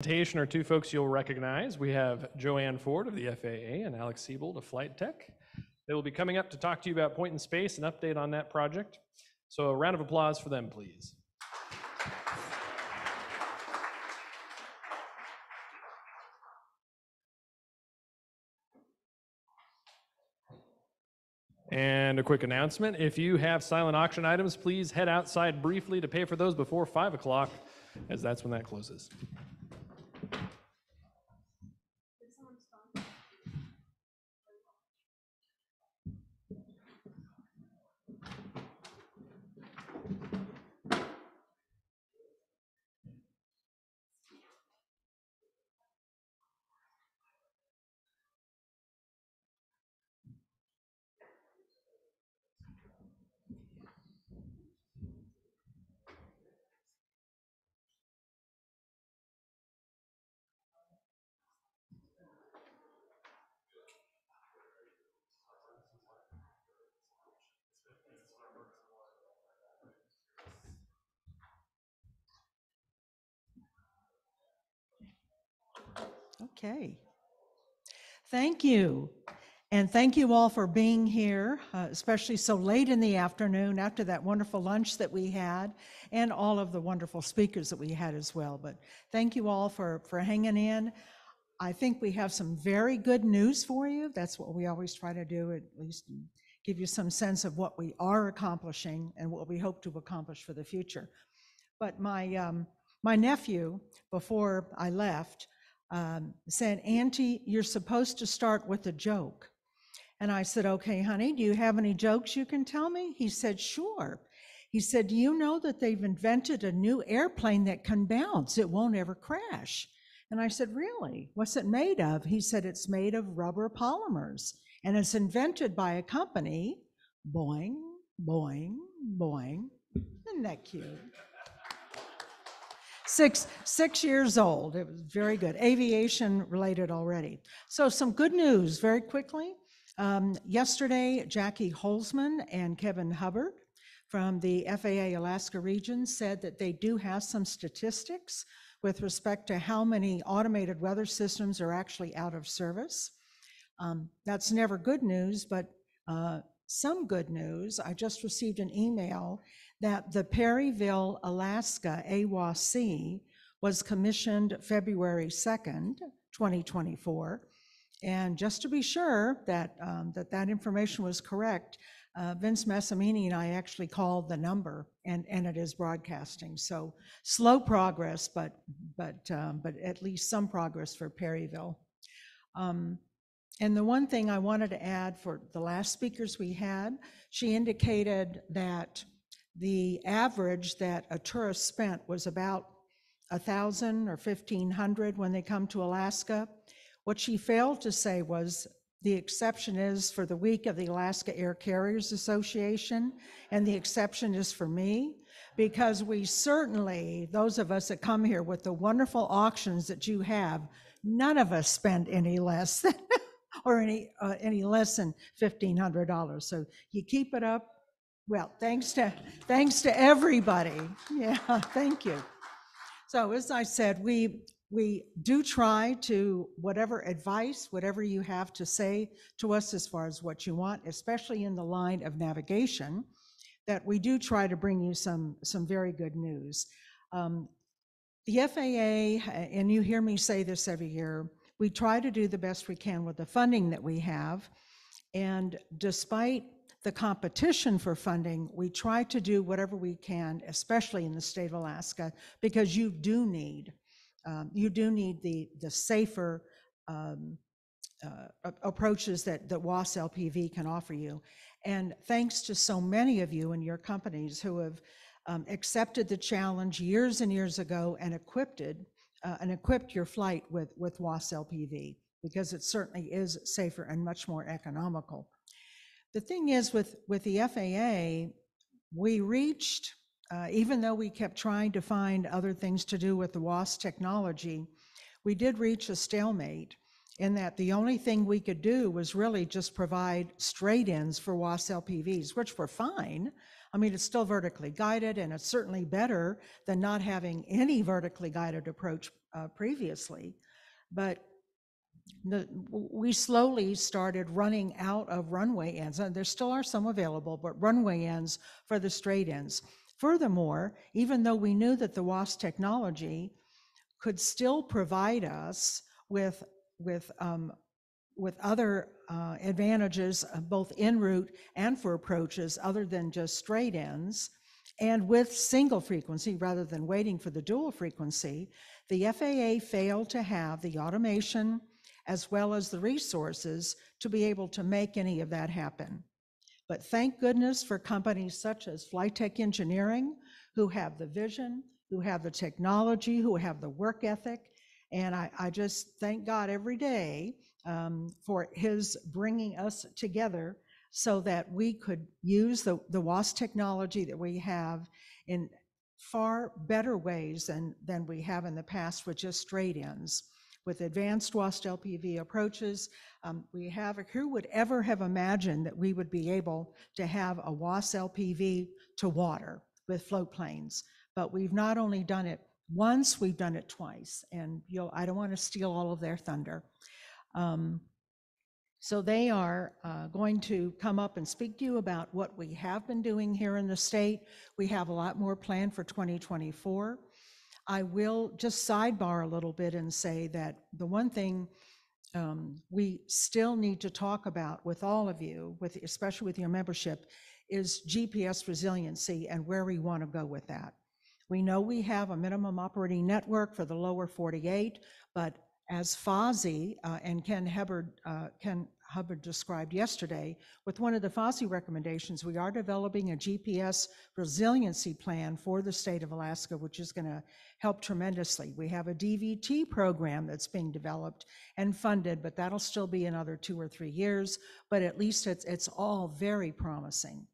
presentation are two folks you'll recognize. We have JoAnn Ford of the FAA and Alec Seybold of Flight Tech. They will be coming up to talk to you about Point in Space, and update on that project. So a round of applause for them, please. And a quick announcement, if you have silent auction items, please head outside briefly to pay for those before 5 o'clock, as that's when that closes. Okay. Thank you. And thank you all for being here, uh, especially so late in the afternoon after that wonderful lunch that we had and all of the wonderful speakers that we had as well. But thank you all for, for hanging in. I think we have some very good news for you. That's what we always try to do, at least give you some sense of what we are accomplishing and what we hope to accomplish for the future. But my, um, my nephew, before I left, um, said, Auntie, you're supposed to start with a joke. And I said, Okay, honey, do you have any jokes you can tell me? He said, Sure. He said, Do you know that they've invented a new airplane that can bounce? It won't ever crash. And I said, Really? What's it made of? He said, It's made of rubber polymers. And it's invented by a company, boing, boing, boing. Isn't that cute? Six six years old. It was very good. Aviation related already. So some good news very quickly. Um, yesterday jackie holzman and kevin hubbard from the faa alaska region said that they do have some statistics with respect to how many automated weather systems are actually out of service. Um, that's never good news but uh, some good news. I just received an email that the Perryville, Alaska AWAC was commissioned February 2nd, 2024. And just to be sure that um, that, that information was correct, uh, Vince Massimini and I actually called the number, and, and it is broadcasting. So slow progress, but but um, but at least some progress for Perryville. Um, and the one thing I wanted to add for the last speakers we had, she indicated that the average that a tourist spent was about a thousand or fifteen hundred when they come to Alaska. What she failed to say was the exception is for the week of the Alaska Air Carriers Association, and the exception is for me, because we certainly, those of us that come here with the wonderful auctions that you have, none of us spend any less than, or any, uh, any less than $1,500. So you keep it up, well, thanks to, thanks to everybody. Yeah, thank you. So as I said, we, we do try to, whatever advice, whatever you have to say to us as far as what you want, especially in the line of navigation, that we do try to bring you some, some very good news. Um, the FAA, and you hear me say this every year, we try to do the best we can with the funding that we have. And despite the competition for funding, we try to do whatever we can, especially in the state of Alaska, because you do need, um, you do need the, the safer um, uh, approaches that, that WAAS LPV can offer you. And thanks to so many of you and your companies who have um, accepted the challenge years and years ago and equipped it, uh, and equipped your flight with, with WAAS LPV because it certainly is safer and much more economical. The thing is with, with the FAA, we reached, uh, even though we kept trying to find other things to do with the WAAS technology, we did reach a stalemate in that the only thing we could do was really just provide straight ins for WAAS LPVs, which were fine. I mean, it's still vertically guided and it's certainly better than not having any vertically guided approach uh, previously. But the, we slowly started running out of runway ends, and there still are some available, but runway ends for the straight ends. Furthermore, even though we knew that the WAAS technology could still provide us with, with, um, with other uh, advantages, uh, both en route and for approaches, other than just straight ends, and with single frequency rather than waiting for the dual frequency, the FAA failed to have the automation as well as the resources to be able to make any of that happen. But thank goodness for companies such as Flight Tech Engineering, who have the vision, who have the technology, who have the work ethic. And I, I just thank God every day um, for his bringing us together so that we could use the, the WAAS technology that we have in far better ways than, than we have in the past with just straight ends. With advanced WAST LPV approaches, um, we have, who would ever have imagined that we would be able to have a WAAS LPV to water with float planes? But we've not only done it once, we've done it twice. And you'll, I don't want to steal all of their thunder. Um, so they are uh, going to come up and speak to you about what we have been doing here in the state. We have a lot more planned for 2024. I will just sidebar a little bit and say that the one thing um, we still need to talk about with all of you, with especially with your membership, is GPS resiliency and where we want to go with that. We know we have a minimum operating network for the lower 48, but as Fozzie uh, and Ken Hubbard, uh, Ken Hubbard described yesterday, with one of the Fozzie recommendations, we are developing a GPS resiliency plan for the state of Alaska, which is going to help tremendously. We have a DVT program that's being developed and funded, but that'll still be another two or three years. But at least it's it's all very promising.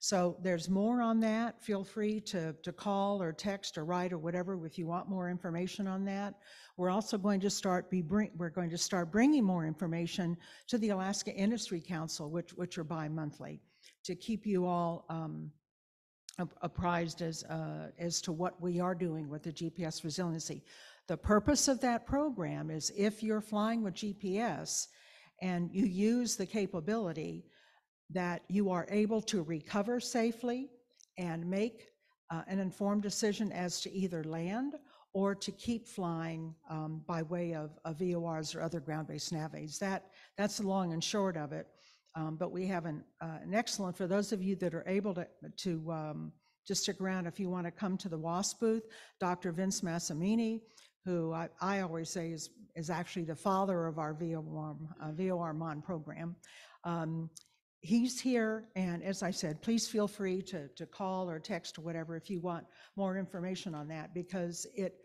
So there's more on that. Feel free to, to call or text or write or whatever if you want more information on that. We're also going to start be bring, we're going to start bringing more information to the Alaska Industry Council, which which are bi-monthly, to keep you all um, apprised as uh, as to what we are doing with the GPS resiliency. The purpose of that program is if you're flying with GPS and you use the capability that you are able to recover safely and make uh, an informed decision as to either land or to keep flying um, by way of, of VORs or other ground-based nav. That, that's the long and short of it. Um, but we have an, uh, an excellent, for those of you that are able to, to um, just stick around, if you want to come to the WASP booth, Dr. Vince Massimini, who I, I always say is, is actually the father of our VOR, uh, VOR MON program. He's here, and as I said, please feel free to, to call or text or whatever if you want more information on that, because it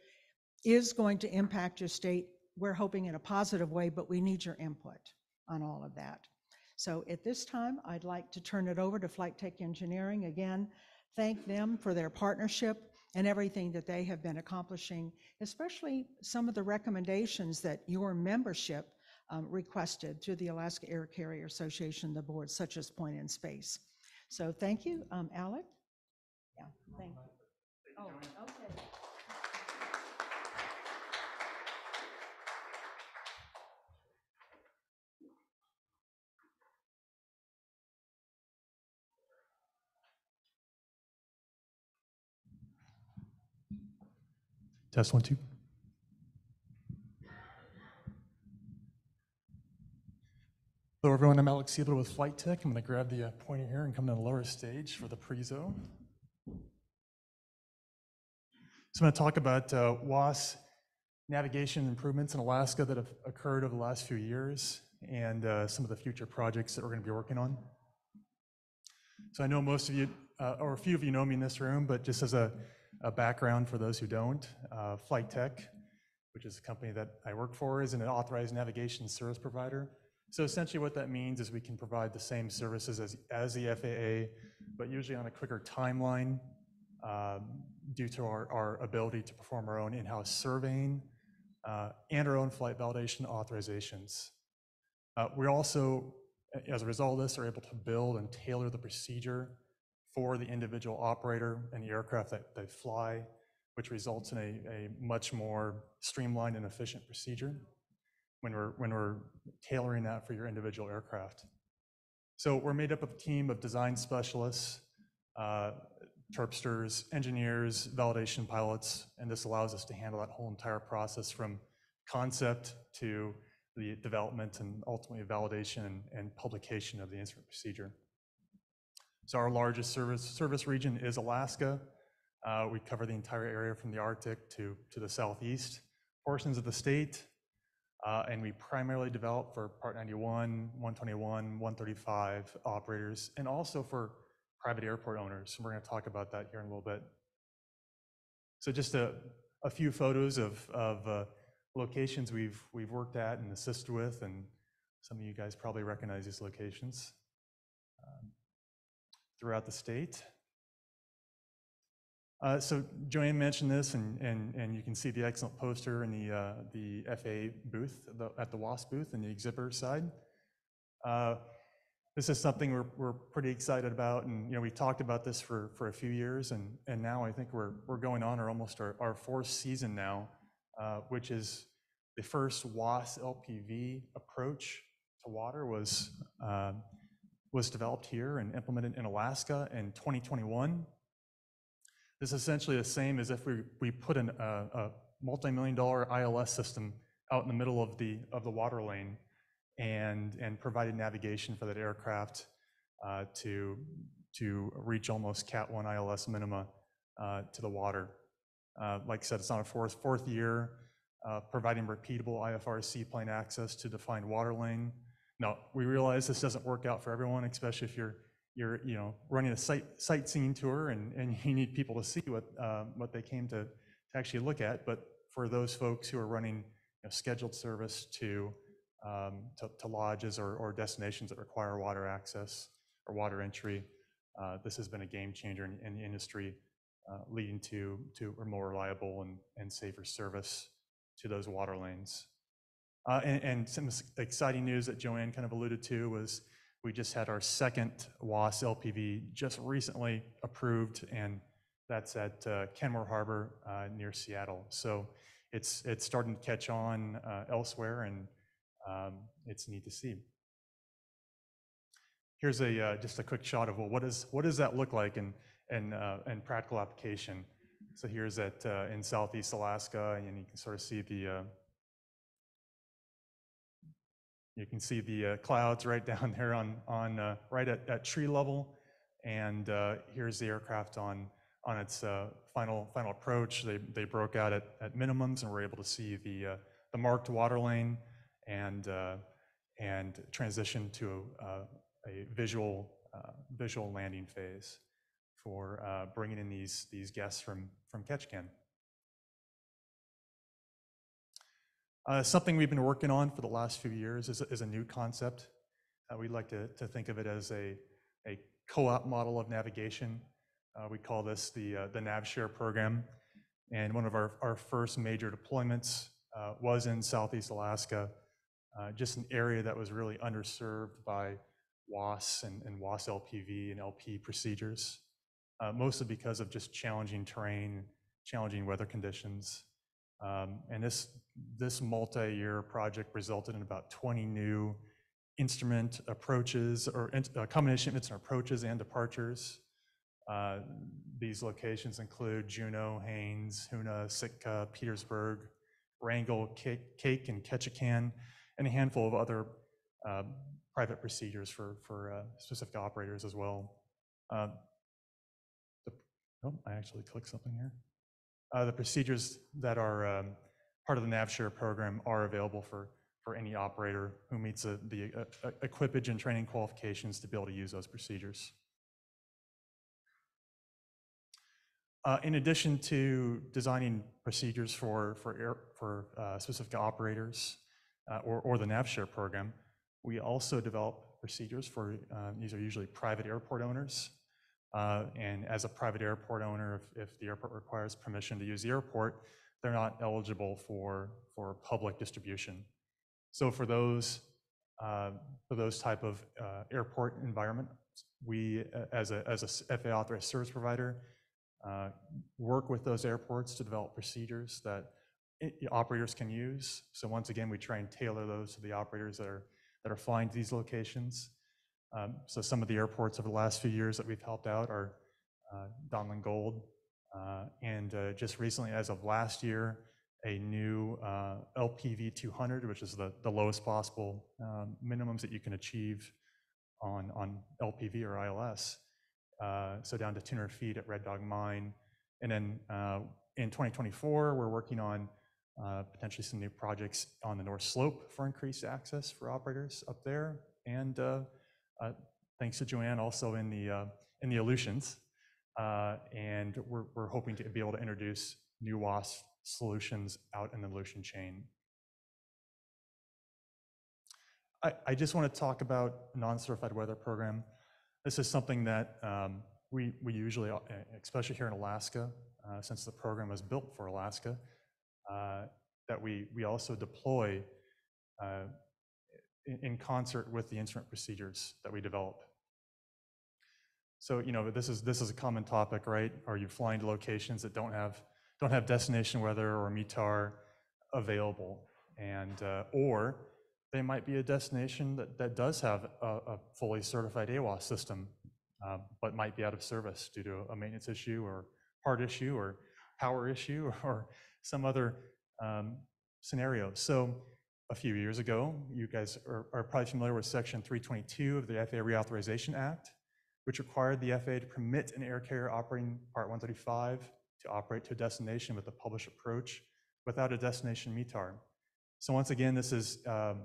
is going to impact your state. We're hoping in a positive way, but we need your input on all of that. So at this time, I'd like to turn it over to Flight Tech Engineering. Again, thank them for their partnership and everything that they have been accomplishing, especially some of the recommendations that your membership um, requested through the Alaska Air Carrier Association, the board, such as Point in Space. So thank you, um, Alec. Yeah, thank you. Oh, okay. Test one, two. Hello, everyone. I'm Alec Seybold with Flight Tech. I'm going to grab the uh, pointer here and come to the lower stage for the prezo. So I'm going to talk about uh, WAAS navigation improvements in Alaska that have occurred over the last few years and uh, some of the future projects that we're going to be working on. So I know most of you, uh, or a few of you know me in this room, but just as a, a background for those who don't, uh, Flight Tech, which is a company that I work for, is an authorized navigation service provider. So essentially what that means is we can provide the same services as, as the FAA, but usually on a quicker timeline um, due to our, our ability to perform our own in-house surveying uh, and our own flight validation authorizations. Uh, we also, as a result of this, are able to build and tailor the procedure for the individual operator and the aircraft that they fly which results in a, a much more streamlined and efficient procedure when we're, when we're tailoring that for your individual aircraft. So we're made up of a team of design specialists, uh, terpsters, engineers, validation pilots, and this allows us to handle that whole entire process from concept to the development and ultimately validation and, publication of the instrument procedure. So our largest service, service region is Alaska. Uh, we cover the entire area from the Arctic to, to the southeast portions of the state. Uh, and we primarily develop for Part 91, 121, 135 operators, and also for private airport owners. And we're going to talk about that here in a little bit. So just a, few photos of, uh, locations we've, we've worked at and assisted with, and some of you guys probably recognize these locations um, throughout the state. Uh, So JoAnn mentioned this, and, and, and you can see the excellent poster in the, uh, the FAA booth, the- at the WASP booth in the exhibitor side. Uh, This is something we're, we're pretty excited about, and, you know, we've talked about this for, for a few years, and, and now I think we're, we're going on or almost our, our fourth season now, uh, which is the first WASP LPV approach to water was, uh, was developed here and implemented in Alaska in 2021. Is essentially the same as if we, we put an, a, a multi-million dollar ILS system out in the middle of the, of the water lane and, and provided navigation for that aircraft uh, to, to reach almost Cat 1 ILS minima uh, to the water. Uh, Like I said, it's on a fourth, fourth year, uh, providing repeatable IFR seaplane access to defined water lane. Now, we realize this doesn't work out for everyone, especially if you're you're, you know, running a sight, sightseeing tour and, and you need people to see what, uh, what they came to, to actually look at. But for those folks who are running you know, scheduled service to, um, to, to lodges or, or destinations that require water access or water entry, uh, this has been a game changer in, in the industry, uh, leading to, to a more reliable and, and safer service to those water lanes. Uh, and, and some exciting news that JoAnn kind of alluded to was we just had our second WAAS LPV just recently approved, and that's at uh, Kenmore Harbor uh, near Seattle. So it's, it's starting to catch on uh, elsewhere, and um, it's neat to see. Here's a, uh, just a quick shot of, well, what, is, what does that look like in, in, uh, in practical application? So here's at, uh, in Southeast Alaska, and you can sort of see the, you can see the uh, clouds right down there on, on uh, right at, at tree level. And uh, here's the aircraft on, on its uh, final, final approach. They, they broke out at, at minimums and were able to see the, uh, the marked water lane and, uh, and transition to a, a visual, visual landing phase for bringing in these, these guests from, from Ketchikan. Uh, something we've been working on for the last few years is, a- is a new concept. Uh, we'd like to, to think of it as a, a co-op model of navigation. Uh, we call this the, uh, the NavShare program. And one of our, our first major deployments uh, was in Southeast Alaska, uh, just an area that was really underserved by WAAS and, and WAAS LPV and LP procedures, uh, mostly because of just challenging terrain, challenging weather conditions. Um, And this, this multi-year project resulted in about 20 new instrument approaches or uh, combination instruments and approaches and departures. Uh, These locations include Juneau, Haines, Hoonah, Sitka, Petersburg, Wrangell, Kake Kake, and Ketchikan, and a handful of other uh, private procedures for, for uh, specific operators as well. Uh, the- Oh, I actually clicked something here. Uh, The procedures that are um, part of the NavShare program are available for, for any operator who meets the, the uh, uh, equipage and training qualifications to be able to use those procedures. Uh, In addition to designing procedures for, for, air- for uh, specific operators uh, or, or the NavShare program, we also develop procedures for, uh, these are usually private airport owners. And as a private airport owner, if, if the airport requires permission to use the airport, they're not eligible for, for public distribution. So for those, uh, for those type of uh, airport environment, we, uh, as a, as a FAA authorized service provider, uh, work with those airports to develop procedures that operators can use. So once again, we try and tailor those to the operators that are, that are flying to these locations. Um, So some of the airports over the last few years that we've helped out are uh, Donlin Gold, and uh, just recently, as of last year, a new uh, LPV 200, which is the, lowest possible um, minimums that you can achieve on, LPV or ILS. Uh, So down to 200 feet at Red Dog Mine. And then uh, in 2024, we're working on uh, potentially some new projects on the North Slope for increased access for operators up there. And uh, uh, thanks to JoAnn, also in the, uh, in the Aleutians. Uh, And we're, hoping to be able to introduce new WASP solutions out in the Aleutian chain. I, just want to talk about non-certified weather program. This is something that um, we, usually, uh, especially here in Alaska, uh, since the program was built for Alaska, that we, also deploy in concert with the instrument procedures that we develop. So, you know, this is, this is a common topic, right? Are you flying to locations that don't have, don't have destination weather or METAR available? And, uh, or they might be a destination that, that does have a, a fully certified AWOS system, uh, but might be out of service due to a maintenance issue or part issue or power issue or some other um, scenario. So a few years ago, you guys are, are probably familiar with Section 322 of the FAA Reauthorization Act, which required the FAA to permit an air carrier operating Part 135 to operate to a destination with a published approach without a destination METAR. So once again, this is um,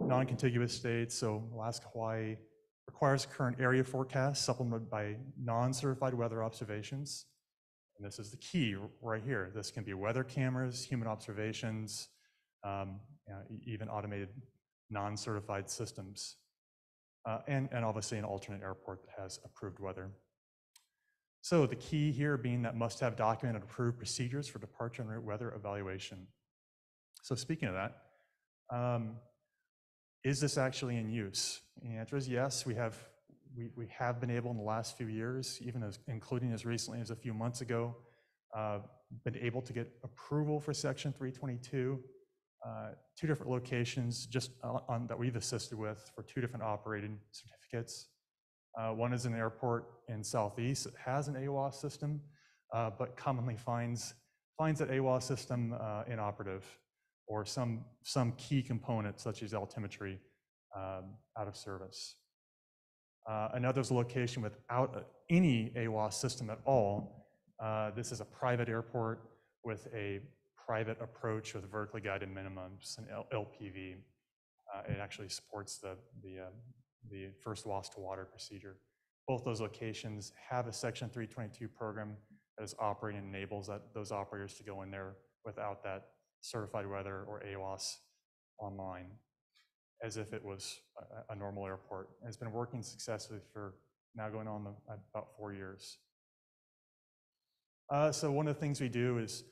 non-contiguous states, so Alaska, Hawaii, requires current area forecast supplemented by non-certified weather observations. And this is the key right here. This can be weather cameras, human observations, um, uh, e- even automated non-certified systems. Uh, and, and obviously an alternate airport that has approved weather. So the key here being that must have documented approved procedures for departure and route weather evaluation. So speaking of that, um, is this actually in use? And the answer is yes. We have we, we have been able in the last few years, even as including as recently as a few months ago, uh, been able to get approval for Section 322. Uh, two different locations just on, that we've assisted with for two different operating certificates. Uh, one is an airport in Southeast that has an AWOS system, uh, but commonly finds finds that AWOS system inoperative or some, some key component such as altimetry um, out of service. Uh, Another's a location without any AWOS system at all. Uh, This is a private airport with a private approach with vertically guided minimums and LPV. Uh, It actually supports the, the, first WAAS to water procedure. Both those locations have a Section 322 program that is operating and enables that, those operators to go in there without that certified weather or AWOS online, as if it was a, normal airport. It's been working successfully for now going on about four years. Uh, so one of the things we do is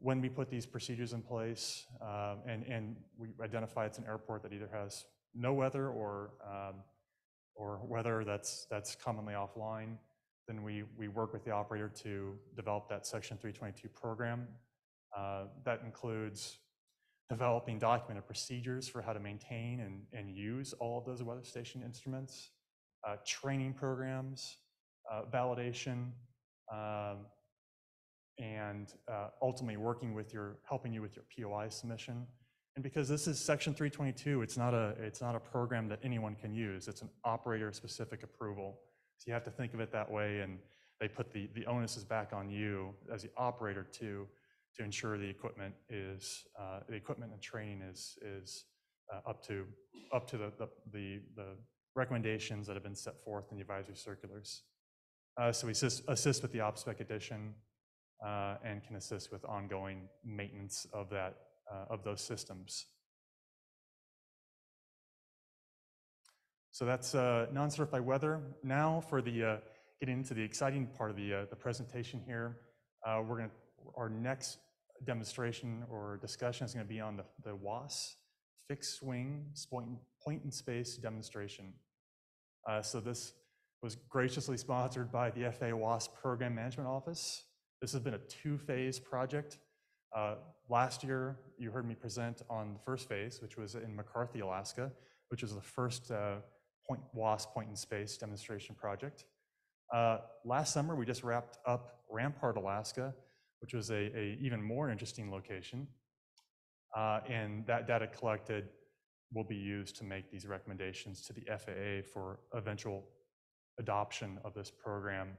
when we put these procedures in place um, and, we identify it's an airport that either has no weather or, um, or weather that's, that's commonly offline, then we, we work with the operator to develop that Section 322 program. Uh, That includes developing documented procedures for how to maintain and, and use all of those weather station instruments, uh, training programs, uh, validation, um, and uh, ultimately working with your, helping you with your POI submission. And because this is Section 322, it's not a, it's not a program that anyone can use. It's an operator-specific approval. So you have to think of it that way, and they put the, the onus is back on you as the operator to, to ensure the equipment is, uh, the equipment and training is, is uh, up to, up to the, the- the, the recommendations that have been set forth in the advisory circulars. Uh, So we assist, assist with the OPSPEC edition and can assist with ongoing maintenance of that, uh, of those systems. So that's uh, non-certified weather. Now for the, uh, getting into the exciting part of the, uh, the presentation here, uh, we're going our next demonstration or discussion is going to be on the, the WAAS fixed wing point, point in space demonstration. Uh, So this was graciously sponsored by the FAA WAAS Program Management Office. This has been a two-phase project. Uh, Last year, you heard me present on the first phase, which was in McCarthy, Alaska, which was the first uh, point WASP point in space demonstration project. Uh, Last summer, we just wrapped up Rampart, Alaska, which was a, even more interesting location. And that data collected will be used to make these recommendations to the FAA for eventual adoption of this program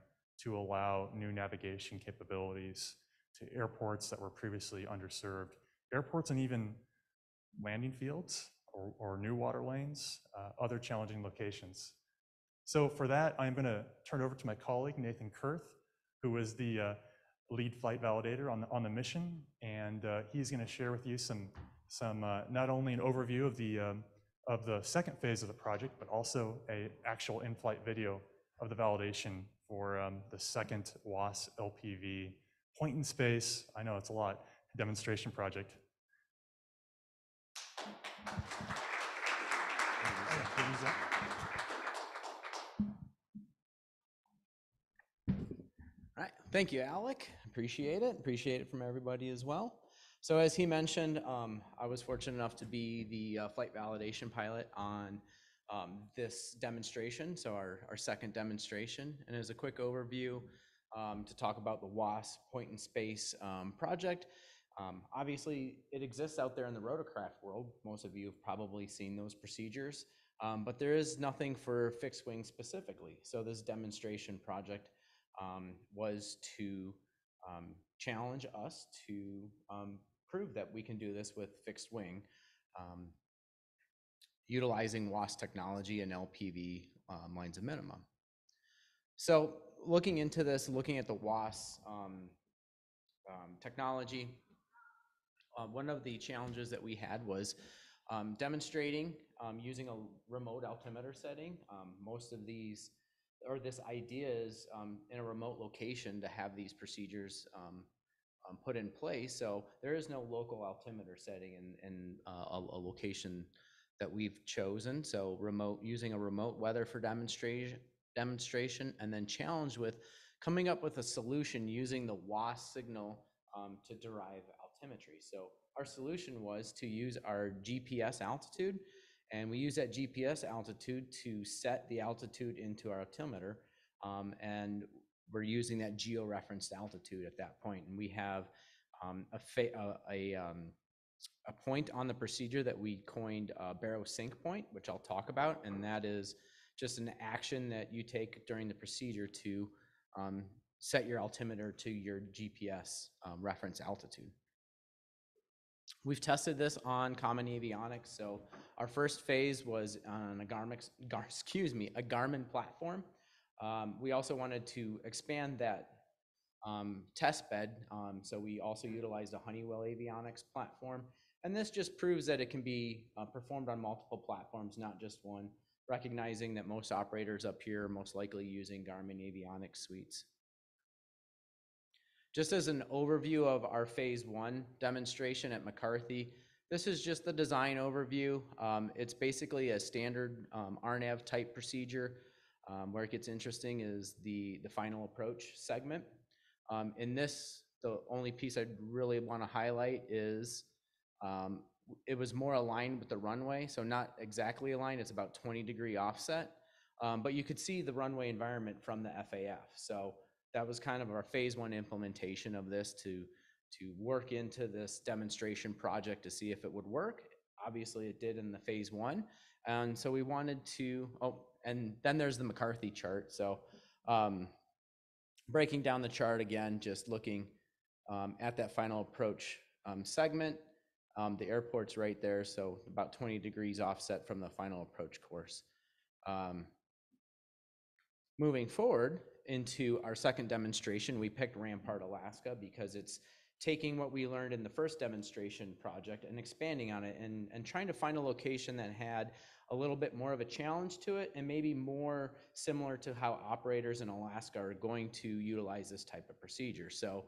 to allow new navigation capabilities to airports that were previously underserved, airports and even landing fields or, or new water lanes, uh, other challenging locations. So for that, I'm going to turn over to my colleague, Nathan Kurth, who is the uh, lead flight validator on the, on the mission. And uh, he's going to share with you some, some uh, not only an overview of the, um, of the second phase of the project, but also a actual in-flight video of the validation for um, the second WAAS LPV point in space, I know it's a lot, demonstration project. All right, thank you, Alec. Appreciate it. Appreciate it from everybody as well. So as he mentioned, um, I was fortunate enough to be the uh, flight validation pilot on um, this demonstration, so our, our second demonstration. And as a quick overview, um, to talk about the WASP Point in Space um, project. Um, obviously, it exists out there in the rotorcraft world. Most of you have probably seen those procedures, um, but there is nothing for fixed wing specifically. So this demonstration project um, was to challenge us to prove that we can do this with fixed wing, um, utilizing WAAS technology and LPV um, lines of minimum. So looking into this, looking at the WAAS um, um, technology, uh, one of the challenges that we had was um, demonstrating um, using a remote altimeter setting. Um, most of these, or this idea is in a remote location to have these procedures put in place. So there is no local altimeter setting in, in uh, a, a location that we've chosen. So remote, using a remote weather for demonstration, demonstration and then challenged with coming up with a solution using the WAAS signal um, to derive altimetry. So our solution was to use our GPS altitude and we use that GPS altitude to set the altitude into our altimeter. Um, and we're using that geo-referenced altitude at that point. And we have um, a, a, a, um, a point on the procedure that we coined uh, Baro Sync Point, which I'll talk about, and that is just an action that you take during the procedure to um, set your altimeter to your GPS um, reference altitude. We've tested this on common avionics. So our first phase was on a Garmin, Gar, excuse me, a Garmin platform. Um, we also wanted to expand that um, test bed. Um, so we also utilized a Honeywell avionics platform. And this just proves that it can be uh, performed on multiple platforms, not just one, recognizing that most operators up here are most likely using Garmin avionics suites. Just as an overview of our phase one demonstration at McCarthy, this is just the design overview. Um, it's basically a standard RNAV type procedure. Where it gets interesting is the, the final approach segment. Um, in this, the only piece I'd really want to highlight is um, it was more aligned with the runway, so not exactly aligned, it's about 20 degree offset. Um, but you could see the runway environment from the FAF. So that was kind of our phase one implementation of this to, to work into this demonstration project to see if it would work. Obviously, it did in the phase one. And so we wanted to, oh, and then there's the McCarthy chart. So um, breaking down the chart again, just looking um, at that final approach um, segment. Um, the airport's right there, so about 20 degrees offset from the final approach course. Um, moving forward into our second demonstration, we picked Rampart, Alaska, because it's taking what we learned in the first demonstration project and expanding on it and, and trying to find a location that had a little bit more of a challenge to it and maybe more similar to how operators in Alaska are going to utilize this type of procedure. So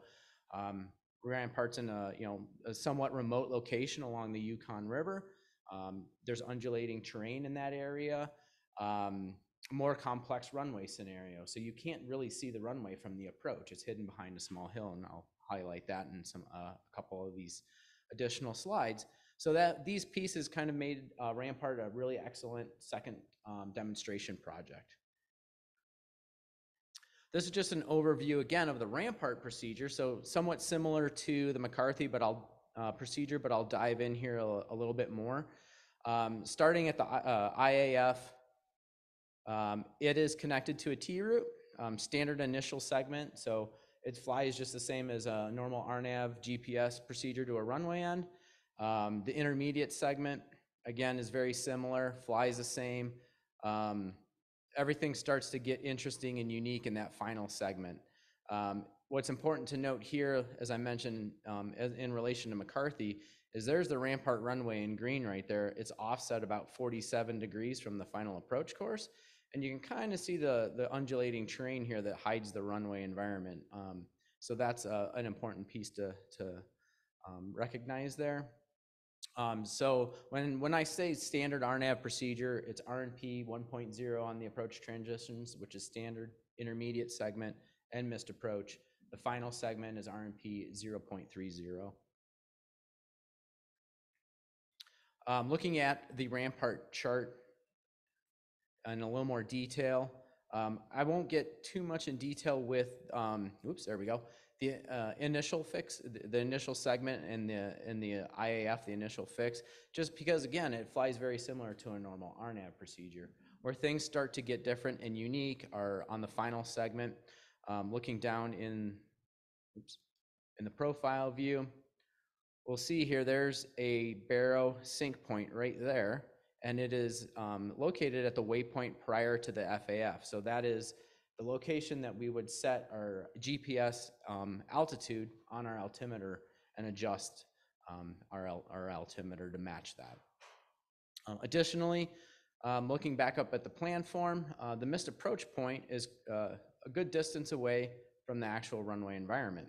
um, Rampart's in a, you know, a somewhat remote location along the Yukon River. Um, there's undulating terrain in that area. Um, more complex runway scenario. So you can't really see the runway from the approach. It's hidden behind a small hill, and I'll highlight that in some uh, a couple of these additional slides. So that these pieces kind of made uh, Rampart a really excellent second um, demonstration project. This is just an overview again of the Rampart procedure. So somewhat similar to the McCarthy, but I'll uh, procedure, but I'll dive in here a, a little bit more. Um, starting at the uh, IAF, um, it is connected to a T route, um, standard initial segment. So it flies just the same as a normal RNAV GPS procedure to a runway end. Um, the intermediate segment, again, is very similar, flies the same. Um, everything starts to get interesting and unique in that final segment. Um, what's important to note here, as I mentioned um, as, in relation to McCarthy, is there's the Rampart runway in green right there. It's offset about 47 degrees from the final approach course. And you can kind of see the, the undulating terrain here that hides the runway environment. Um, so that's uh, an important piece to, to um, recognize there. Um, so when, when I say standard RNAV procedure, it's RNP 1.0 on the approach transitions, which is standard, intermediate segment, and missed approach. The final segment is RNP 0.30. Um, looking at the Rampart chart in a little more detail, um, I won't get too much in detail with, um, oops, there we go. The uh, initial fix, the, initial segment and the in the IAF, the initial fix, just because again, it flies very similar to a normal RNAV procedure. Where things start to get different and unique are on the final segment. Um, looking down in, oops, in the profile view, we'll see here there's a baro sync point right there, and it is um, located at the waypoint prior to the FAF. So that is the location that we would set our GPS um, altitude on our altimeter and adjust um, our, our altimeter to match that. Um, Additionally, um, looking back up at the plan form, uh, the missed approach point is uh, a good distance away from the actual runway environment.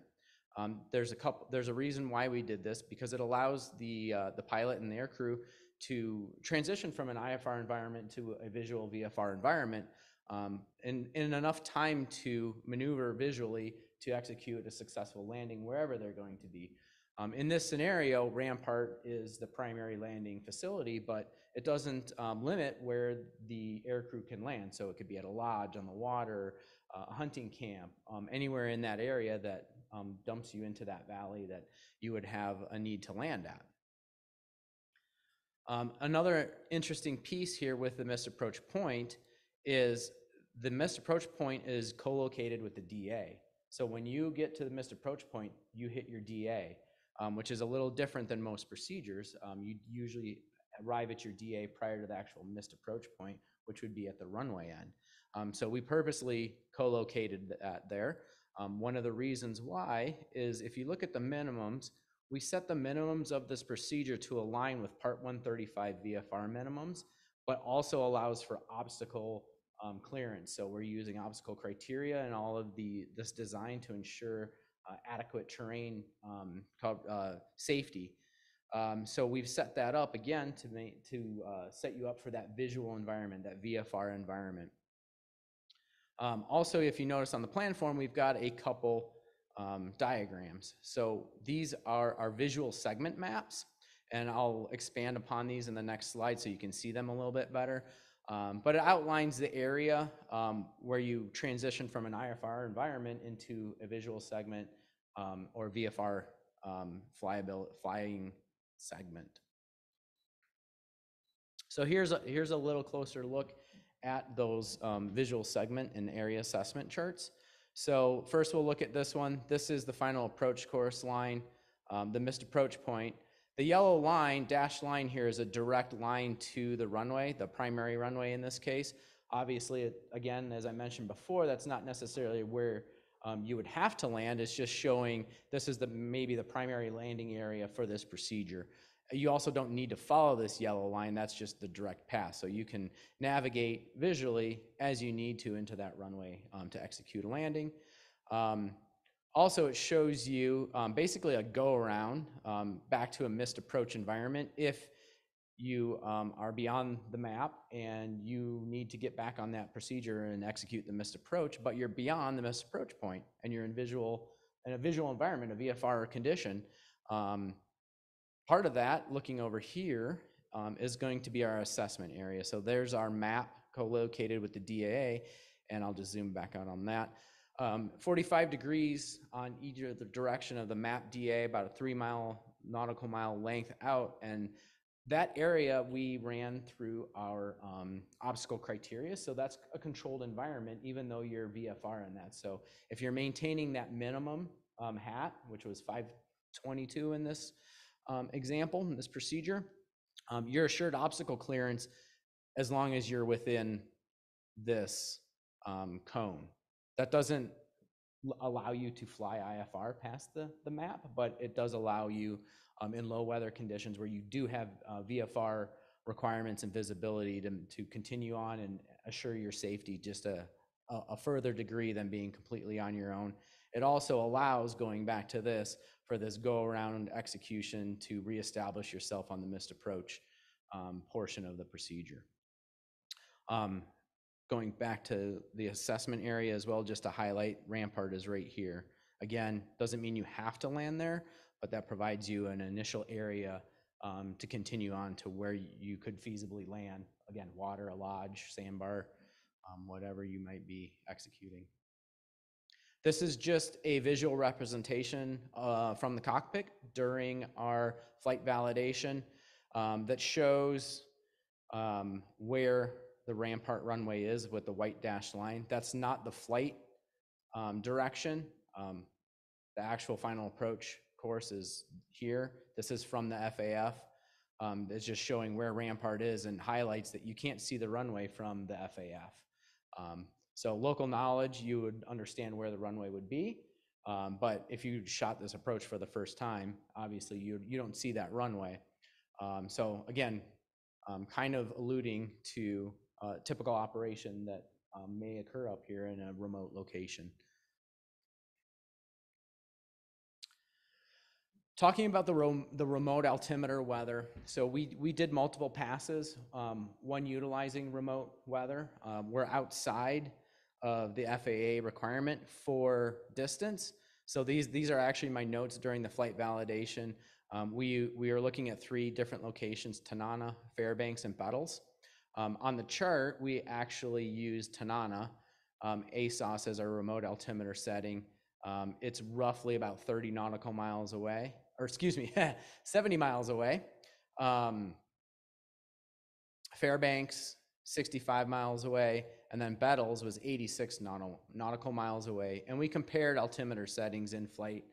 Um, There's a couple, there's a reason why we did this, because it allows the, uh, the pilot and the air crew to transition from an IFR environment to a visual VFR environment um, in, in enough time to maneuver visually to execute a successful landing wherever they're going to be. Um, in this scenario, Rampart is the primary landing facility, but it doesn't um, limit where the aircrew can land. So it could be at a lodge, on the water, uh, a hunting camp, um, anywhere in that area that um, dumps you into that valley that you would have a need to land at. Um, another interesting piece here with the missed approach point is the missed approach point is co-located with the DA. So when you get to the missed approach point, you hit your DA, um, which is a little different than most procedures. Um, you usually arrive at your DA prior to the actual missed approach point, which would be at the runway end. Um, so we purposely co-located that there. Um, one of the reasons why is if you look at the minimums, we set the minimums of this procedure to align with Part 135 VFR minimums, but also allows for obstacle um, clearance. So we're using obstacle criteria and all of the this design to ensure uh, adequate terrain um, uh, safety. Um, so we've set that up again to make to uh, set you up for that visual environment, that VFR environment. Um, also, if you notice on the plan form, we've got a couple um, diagrams. So these are our visual segment maps, and I'll expand upon these in the next slide so you can see them a little bit better. Um, but it outlines the area um, where you transition from an IFR environment into a visual segment um, or VFR um, flying segment. So here's a, here's a little closer look at those um, visual segment and area assessment charts. So first we'll look at this one. This is the final approach course line, um, the missed approach point. The yellow line, dashed line here is a direct line to the runway, the primary runway in this case. Obviously, again, as I mentioned before, that's not necessarily where um, you would have to land. It's just showing this is the, maybe the primary landing area for this procedure. You also don't need to follow this yellow line. That's just the direct path. So you can navigate visually as you need to into that runway um, to execute a landing. Um, also, it shows you um, basically a go around um, back to a missed approach environment if you um, are beyond the map and you need to get back on that procedure and execute the missed approach, but you're beyond the missed approach point and you're in visual, in a visual environment, a VFR condition. Um, part of that, looking over here, um, is going to be our assessment area. So there's our map co-located with the DAA, and I'll just zoom back out on that. Um, 45 degrees on either the direction of the map DA, about a three mile nautical mile length out. And that area we ran through our um, obstacle criteria. So that's a controlled environment, even though you're VFR in that. So if you're maintaining that minimum um, hat, which was 522 in this um, example, in this procedure, um, you're assured obstacle clearance as long as you're within this um, cone. That doesn't allow you to fly IFR past the, the map, but it does allow you um, in low weather conditions where you do have uh, VFR requirements and visibility to, to continue on and assure your safety just a, a, a further degree than being completely on your own. It also allows, going back to this, for this go-around execution to reestablish yourself on the missed approach um, portion of the procedure. Um, going back to the assessment area as well, just to highlight, Rampart is right here. Again, doesn't mean you have to land there, but that provides you an initial area um, to continue on to where you could feasibly land. Again, water, a lodge, sandbar, um, whatever you might be executing. This is just a visual representation uh, from the cockpit during our flight validation um, that shows um, where the Rampart runway is with the white dashed line. That's not the flight um, direction. Um, the actual final approach course is here. This is from the FAF. Um, it's just showing where Rampart is and highlights that you can't see the runway from the FAF. Um, so local knowledge, you would understand where the runway would be. Um, but if you shot this approach for the first time, obviously you, you don't see that runway. Um, so again, kind of alluding to uh, typical operation that um, may occur up here in a remote location. Talking about the, the remote altimeter weather, so we, we did multiple passes, um, one utilizing remote weather. Um, we're outside of the FAA requirement for distance. So these, these are actually my notes during the flight validation. Um, we, we are looking at three different locations, Tanana, Fairbanks, and Bettles. Um, on the chart, we actually use Tanana, um, ASOS as our remote altimeter setting. Um, it's roughly about 30 nautical miles away, or excuse me, 70 miles away. Um, Fairbanks, 65 miles away, and then Bettles was 86 nautical miles away. And we compared altimeter settings in flight,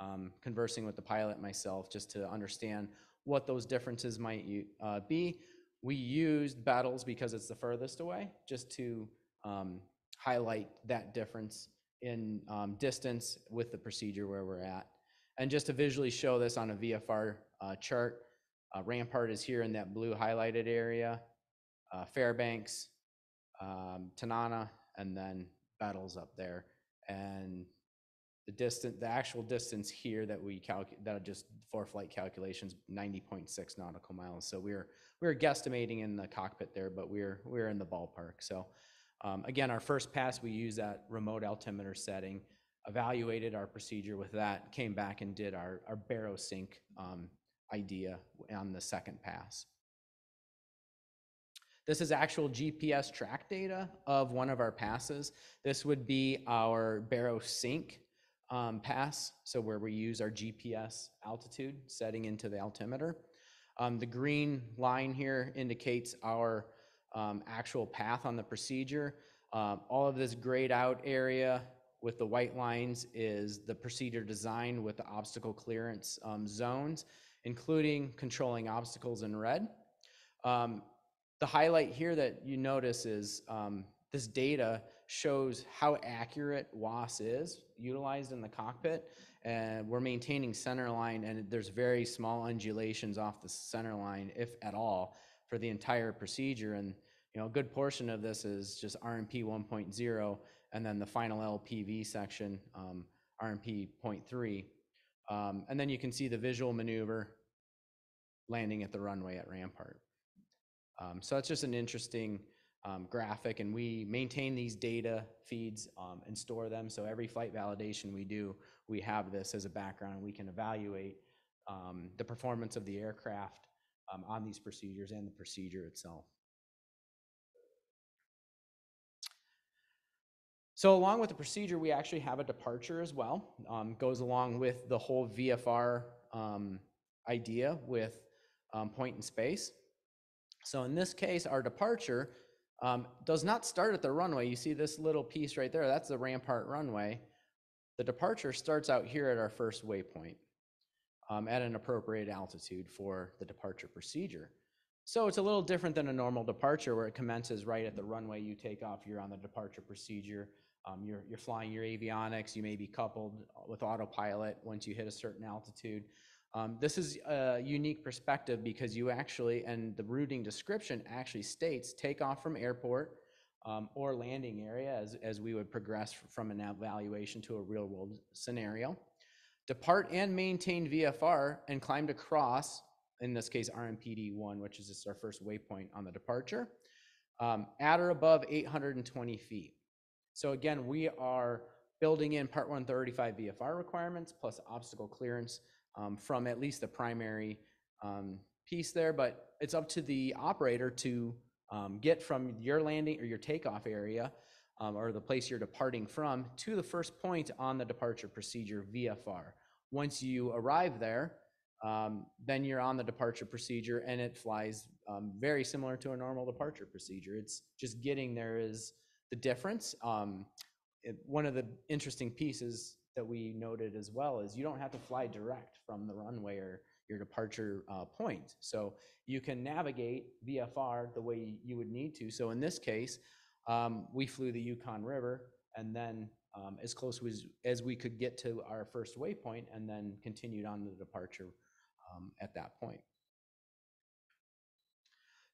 um, conversing with the pilot myself, just to understand what those differences might uh, be. We used Bettles because it's the furthest away, just to um, highlight that difference in um, distance with the procedure where we're at. And just to visually show this on a VFR uh, chart, uh, Rampart is here in that blue highlighted area, uh, Fairbanks, um, Tanana, and then Bettles up there. And the distance, the actual distance here that we calculate, that just for flight calculations, 90.6 nautical miles. So we're, we're guesstimating in the cockpit there, but we're, we're in the ballpark. So um, again, our first pass, we use that remote altimeter setting, evaluated our procedure with that, came back and did our, our baro sync um, idea on the second pass. This is actual GPS track data of one of our passes. This would be our Baro Sync um, pass, so where we use our GPS altitude setting into the altimeter. Um, the green line here indicates our um, actual path on the procedure. Um, all of this grayed out area with the white lines is the procedure design with the obstacle clearance um, zones, including controlling obstacles in red. Um, the highlight here that you notice is this data shows how accurate WAAS is utilized in the cockpit. And we're maintaining center line and there's very small undulations off the center line, if at all, for the entire procedure. And you know, a good portion of this is just RNP 1.0 and then the final LPV section, um, RNP 0.3. Um, and then you can see the visual maneuver landing at the runway at Rampart. Um, so that's just an interesting graphic, and we maintain these data feeds um, and store them. So every flight validation we do, we have this as a background, and we can evaluate um, the performance of the aircraft um, on these procedures and the procedure itself. So along with the procedure, we actually have a departure as well. Um, goes along with the whole VFR um, idea with um, point in space. So in this case, our departure um, does not start at the runway. You see this little piece right there, that's the Rampart runway. The departure starts out here at our first waypoint um, at an appropriate altitude for the departure procedure. So it's a little different than a normal departure where it commences right at the runway. You take off, you're on the departure procedure. Um, you're, you're flying your avionics. You may be coupled with autopilot once you hit a certain altitude. Um, this is a unique perspective because you actually, and the routing description actually states takeoff from airport um, or landing area as, as we would progress from an evaluation to a real world scenario. Depart and maintain VFR and climb to cross, in this case RMPD 1, which is just our first waypoint on the departure, um, at or above 820 feet. So again, we are building in Part 135 VFR requirements plus obstacle clearance um, from at least the primary um, piece there, but it's up to the operator to um, get from your landing or your takeoff area um, or the place you're departing from to the first point on the departure procedure VFR. Once you arrive there, um, then you're on the departure procedure and it flies um, very similar to a normal departure procedure. It's just getting there is the difference. It- one of the interesting pieces that we noted as well is you don't have to fly direct from the runway or your departure uh, point. So you can navigate VFR the way you would need to. So in this case, um, we flew the Yukon River and then um, as close as, as we could get to our first waypoint and then continued on the departure um, at that point.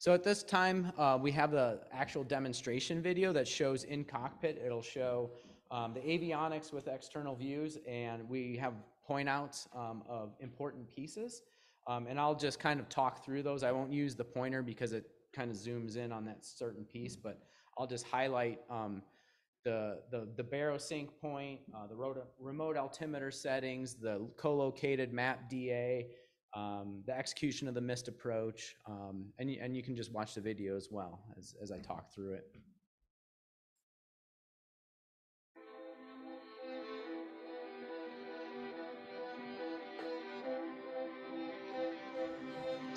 So at this time, uh, we have the actual demonstration video that shows in cockpit. It'll show um, the avionics with external views, and we have point outs um, of important pieces. Um, and I'll just kind of talk through those. I won't use the pointer because it kind of zooms in on that certain piece, but I'll just highlight um, the, the, the Baro sync point, uh, the remote altimeter settings, the co-located map DA, um, the execution of the missed approach, um, and, you- and you can just watch the video as well as, as I talk through it.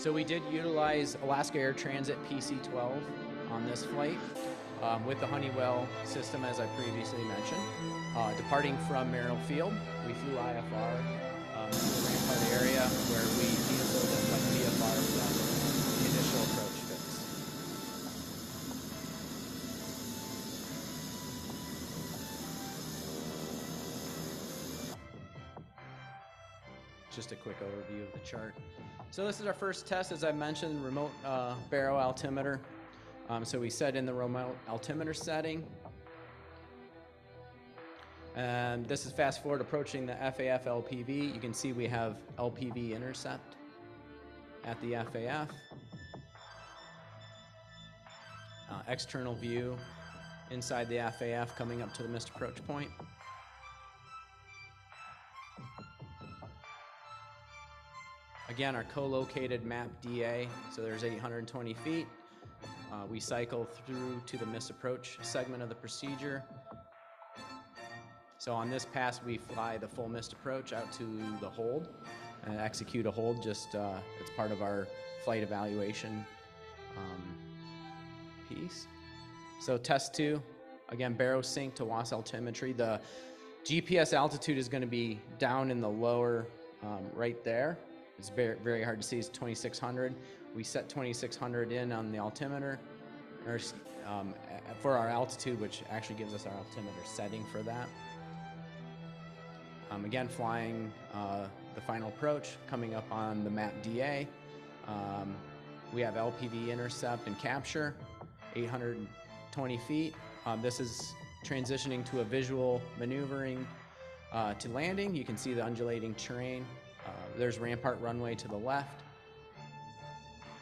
So we did utilize Alaska Air Transit PC-12 on this flight um, with the Honeywell system, as I previously mentioned. Uh, departing from Merrill Field, we flew IFR um, the Rampart area where we vehicle and VFR from Just a quick overview of the chart. So this is our first test, as I mentioned, remote uh, Baro altimeter. Um, so we set in the remote altimeter setting. And this is fast forward approaching the FAF LPV. You can see we have LPV intercept at the FAF. Uh, external view inside the FAF coming up to the missed approach point. Again, our co-located map DA, so there's 820 feet. Uh, we cycle through to the miss approach segment of the procedure. So on this pass, we fly the full missed approach out to the hold and execute a hold. Just uh, it's part of our flight evaluation um, piece. So test two, again, Baro sync to WAAS altimetry. The GPS altitude is going to be down in the lower um, right there. It's very, very hard to see. It's 2600. We set 2600 in on the altimeter or, um, for our altitude, which actually gives us our altimeter setting for that. Um, again, flying uh, the final approach, coming up on the map DA. Um, we have LPV intercept and capture, 820 feet. Um, this is transitioning to a visual maneuvering uh, to landing. You can see the undulating terrain. There's Rampart runway to the left.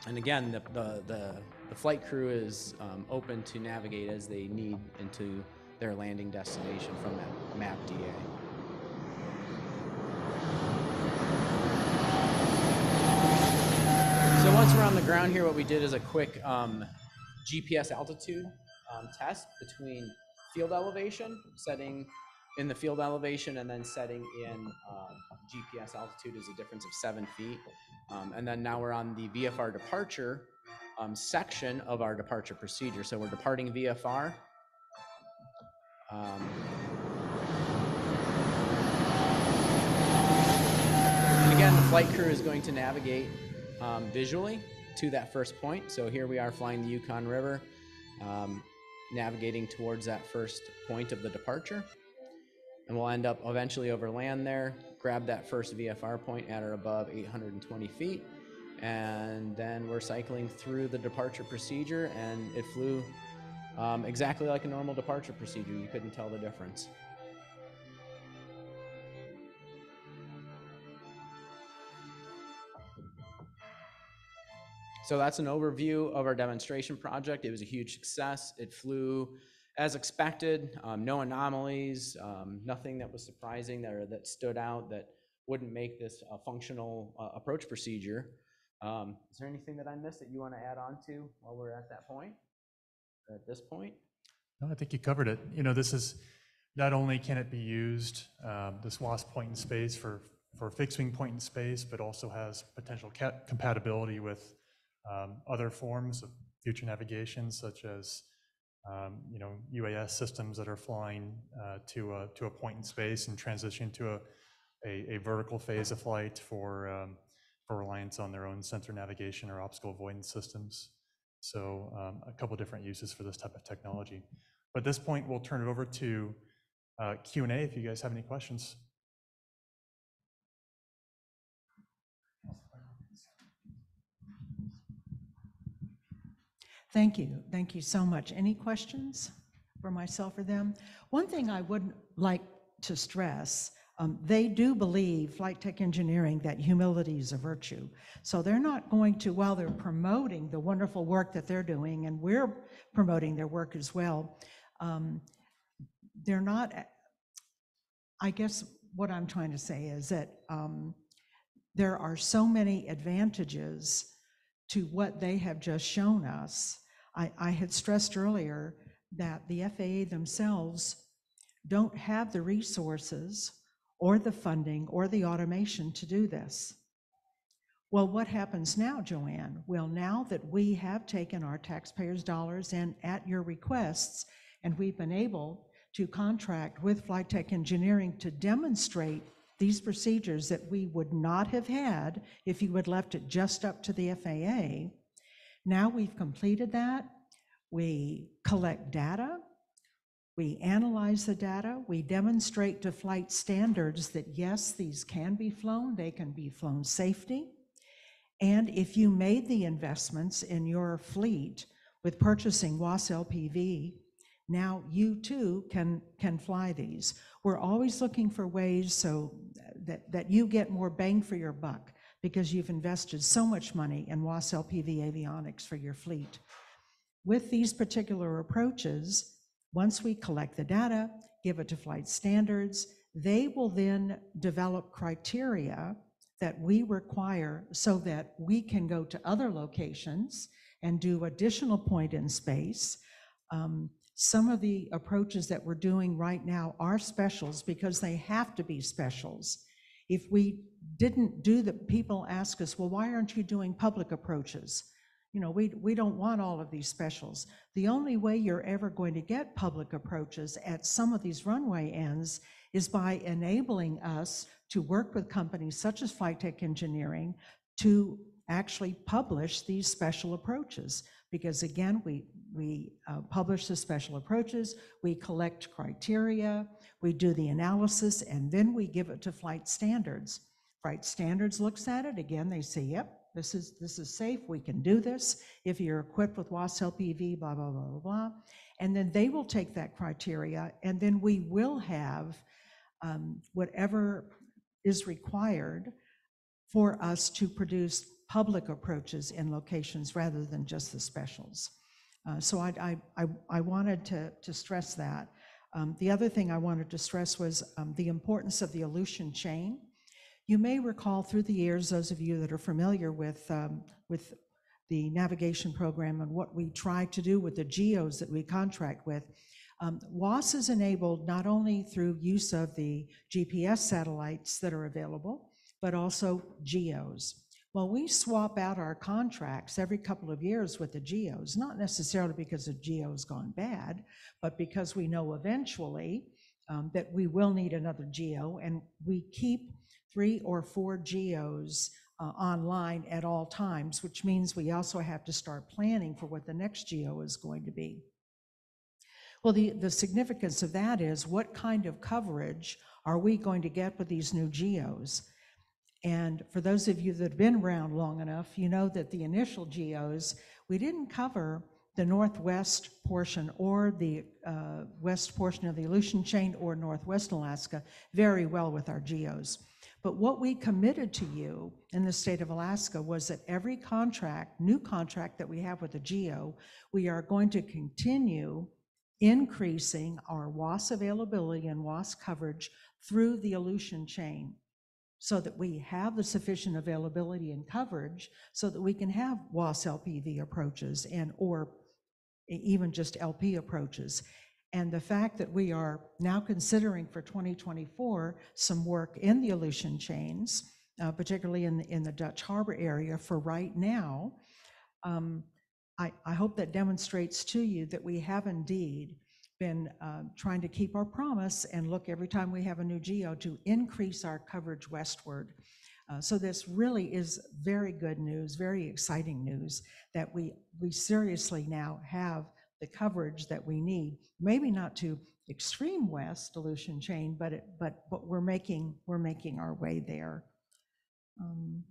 and again, the, the, the, the flight crew is um, open to navigate as they need into their landing destination from that map DA. So once we're on the ground here, what we did is a quick um, GPS altitude um, test between field elevation, setting in the field elevation, and then setting in um, GPS altitude is a difference of seven feet. Um, and then now we're on the VFR departure um, section of our departure procedure. So we're departing VFR. Um, again, the flight crew is going to navigate um, visually to that first point. So here we are flying the Yukon River, um, navigating towards that first point of the departure. And we'll end up eventually over land there, grab that first VFR point at or above 820 feet. And then we're cycling through the departure procedure, and it flew um, exactly like a normal departure procedure. You couldn't tell the difference. So that's an overview of our demonstration project. It was a huge success. It flew as expected, um, no anomalies, um, nothing that was surprising that, or that stood out that wouldn't make this a functional uh, approach procedure. Um, is there anything that I missed that you want to add on to while we're at that point? At this point? No, I think you covered it. You know, this is, not only can it be used, this WASP point in space for, for fixed wing point in space, but also has potential compatibility with other forms of future navigation, such as, you know, UAS systems that are flying uh, to a, to a point in space and transition to a, vertical phase of flight for, um, for reliance on their own sensor navigation or obstacle avoidance systems. So um, a couple different uses for this type of technology. But at this point, we'll turn it over to uh, Q&A if you guys have any questions. Thank you. Thank you so much. Any questions for myself or them? One thing I would like to stress, um, they do believe, Flight Tech Engineering, that humility is a virtue. So they're not going to, while they're promoting the wonderful work that they're doing, and we're promoting their work as well, um, they're not, I guess what I'm trying to say is that um, there are so many advantages to what they have just shown us. I, I had stressed earlier that the FAA themselves don't have the resources or the funding or the automation to do this. Well, what happens now, JoAnn? Well, now that we have taken our taxpayers' dollars and at your requests, and we've been able to contract with Flight Tech Engineering to demonstrate these procedures that we would not have had if you had left it just up to the FAA. Now we've completed that. We collect data. We analyze the data. We demonstrate to flight standards that yes, these can be flown, they can be flown safely. And if you made the investments in your fleet with purchasing WAAS LPV, now you too can, can fly these. We're always looking for ways so that, that you get more bang for your buck because you've invested so much money in WAAS LPV avionics for your fleet. With these particular approaches, once we collect the data, give it to flight standards, they will then develop criteria that we require so that we can go to other locations and do additional point in space. Um, some of the approaches that we're doing right now are specials because they have to be specials. If we didn't do the, people ask us, well, why aren't you doing public approaches? You know, we, we don't want all of these specials. The only way you're ever going to get public approaches at some of these runway ends is by enabling us to work with companies such as Flight Tech Engineering to actually publish these special approaches. Because again, we, we uh, publish the special approaches, we collect criteria, we do the analysis, and then we give it to flight standards. Flight standards looks at it, again, they say, yep, this is, this is safe, we can do this. If you're equipped with WAAS LPV, blah, blah, blah, blah, blah. And then they will take that criteria, and then we will have um, whatever is required for us to produce public approaches in locations rather than just the specials. Uh, So I, I, I, I wanted to, to stress that. Um, The other thing I wanted to stress was um, the importance of the Aleutian chain. You may recall through the years, those of you that are familiar with, um, with the navigation program and what we try to do with the geos that we contract with, um, WAAS is enabled not only through use of the GPS satellites that are available, but also geos. Well, we swap out our contracts every couple of years with the geos, not necessarily because the geo's gone bad, but because we know eventually um, that we will need another geo, and we keep three or four geos uh, online at all times, which means we also have to start planning for what the next geo is going to be. Well, the, the significance of that is what kind of coverage are we going to get with these new geos? And for those of you that have been around long enough, you know that the initial geos, we didn't cover the northwest portion or the uh, west portion of the Aleutian chain or northwest Alaska very well with our geos. But what we committed to you in the state of Alaska was that every contract, new contract that we have with the GEO, we are going to continue increasing our WAAS availability and WAAS coverage through the Aleutian chain so that we have the sufficient availability and coverage so that we can have WAAS LPV approaches and or even just LP approaches. And the fact that we are now considering for 2024 some work in the Aleutian chains, uh, particularly in, the- in the Dutch Harbor area for right now, um, I, I hope that demonstrates to you that we have indeed been uh, trying to keep our promise and look every time we have a new geo to increase our coverage westward. Uh, So this really is very good news, very exciting news, that we, we seriously now have the coverage that we need. Maybe not to extreme west Aleutian chain, but, it- but, but we're making, we're making our way there. Um,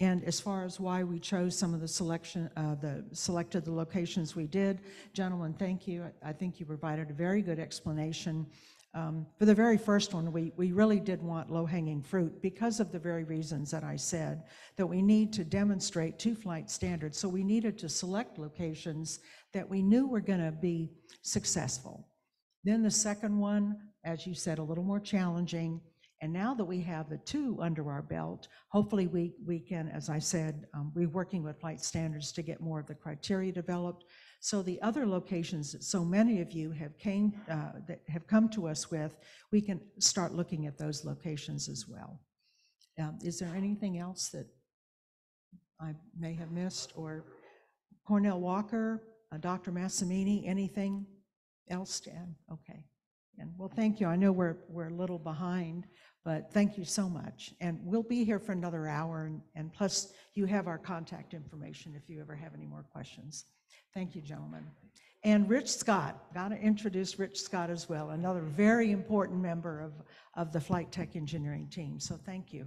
And as far as why we chose some of the selection, uh, the, selected the locations we did, gentlemen, thank you. I think you provided a very good explanation. Um, For the very first one, we, we really did want low-hanging fruit because of the very reasons that I said, that we need to demonstrate to flight standards. So we needed to select locations that we knew were going to be successful. Then the second one, as you said, a little more challenging. And now that we have the two under our belt, hopefully we, we can, as I said, um, we're working with flight standards to get more of the criteria developed. So the other locations that so many of you have came, uh, that have come to us with, we can start looking at those locations as well. Um, Is there anything else that I may have missed? Or Cornell Walker, uh, Dr. Massimini, anything else add? Okay. And well, thank you. I know we're, we're a little behind, but thank you so much. And we'll be here for another hour, and, and plus, you have our contact information if you ever have any more questions. Thank you, gentlemen. And Rich Scott, got to introduce Rich Scott as well, another very important member of, of the Flight Tech Engineering team. So thank you.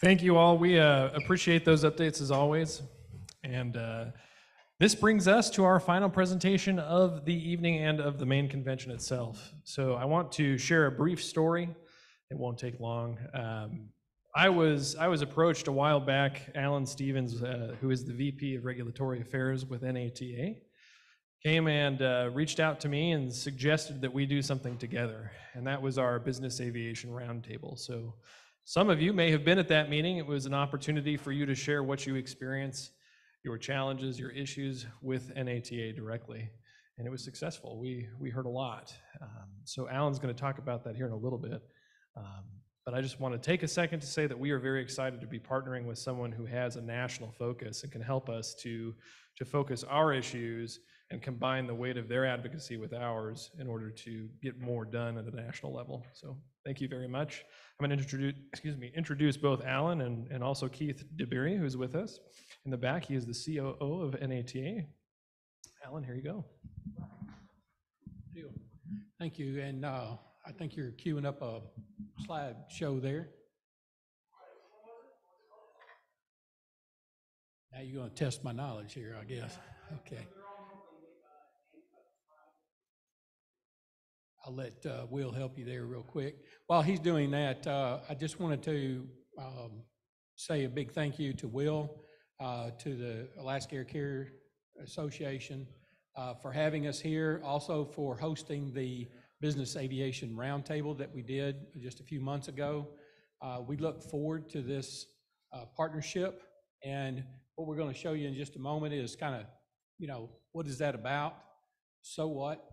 Thank you all. We uh, appreciate those updates as always. And uh, this brings us to our final presentation of the evening and of the main convention itself. So I want to share a brief story. It won't take long. Um, I was I was approached a while back. Alan Stevens, uh, who is the VP of Regulatory Affairs with NATA, came and uh, reached out to me and suggested that we do something together. And that was our Business Aviation Roundtable. So some of you may have been at that meeting. It was an opportunity for you to share what you experience, your challenges, your issues with NATA directly. And it was successful. We, we heard a lot. Um, so Alan's going to talk about that here in a little bit. Um, but I just want to take a second to say that we are very excited to be partnering with someone who has a national focus and can help us to, to focus our issues and combine the weight of their advocacy with ours in order to get more done at a national level. So thank you very much. I'm going to introduce, excuse me, introduce both Alan and, and also Keith DeBerry, who's with us in the back. He is the COO of NATA. Alan, here you go. Thank you, and uh, I think you're queuing up a slide show there. Now you're going to test my knowledge here, I guess. Okay. I'll let uh, Will help you there real quick. While he's doing that, uh, I just wanted to um, say a big thank you to Will, uh, to the Alaska Air Carriers Association uh, for having us here, also for hosting the Business Aviation Roundtable that we did just a few months ago. Uh, We look forward to this uh, partnership, and what we're going to show you in just a moment is kind of, you know, what is that about? So what?